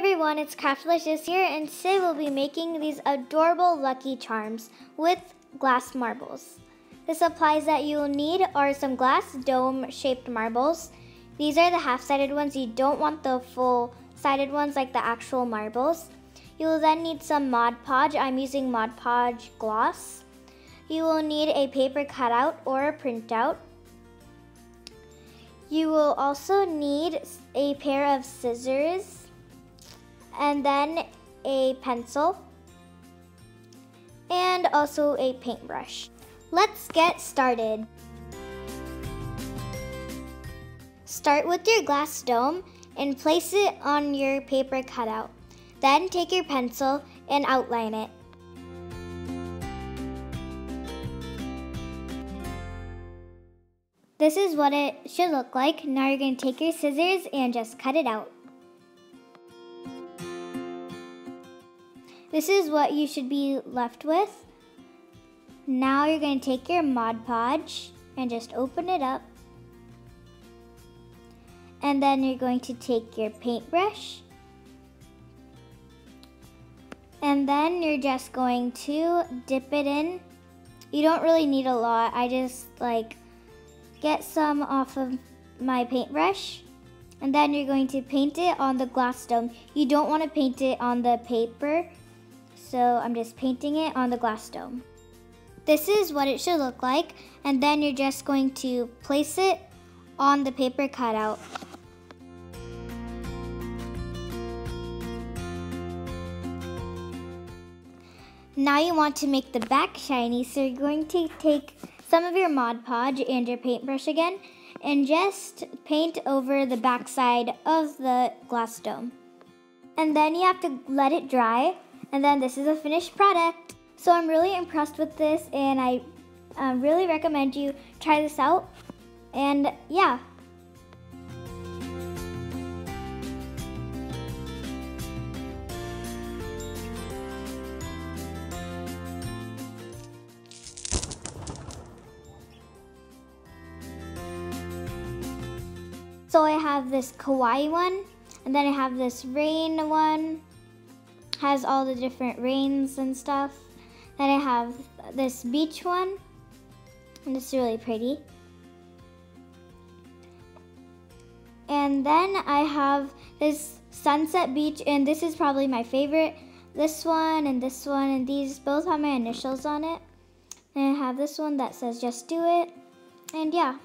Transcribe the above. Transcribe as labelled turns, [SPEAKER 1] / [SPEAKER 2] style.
[SPEAKER 1] everyone, it's Craftalicious here and today we'll be making these adorable Lucky Charms with glass marbles. The supplies that you'll need are some glass dome shaped marbles. These are the half-sided ones. You don't want the full-sided ones like the actual marbles. You will then need some Mod Podge. I'm using Mod Podge gloss. You will need a paper cutout or a printout. You will also need a pair of scissors and then a pencil, and also a paintbrush. Let's get started. Start with your glass dome and place it on your paper cutout. Then take your pencil and outline it. This is what it should look like. Now you're going to take your scissors and just cut it out. This is what you should be left with. Now you're going to take your Mod Podge and just open it up. And then you're going to take your paintbrush. And then you're just going to dip it in. You don't really need a lot. I just like get some off of my paintbrush. And then you're going to paint it on the glass dome. You don't want to paint it on the paper so I'm just painting it on the glass dome. This is what it should look like, and then you're just going to place it on the paper cutout. Now you want to make the back shiny, so you're going to take some of your Mod Podge and your paintbrush again, and just paint over the back side of the glass dome. And then you have to let it dry and then this is a finished product. So I'm really impressed with this and I um, really recommend you try this out. And yeah. So I have this kawaii one, and then I have this rain one, has all the different rains and stuff. Then I have this beach one, and it's really pretty. And then I have this sunset beach, and this is probably my favorite. This one and this one, and these both have my initials on it. And I have this one that says just do it. And yeah.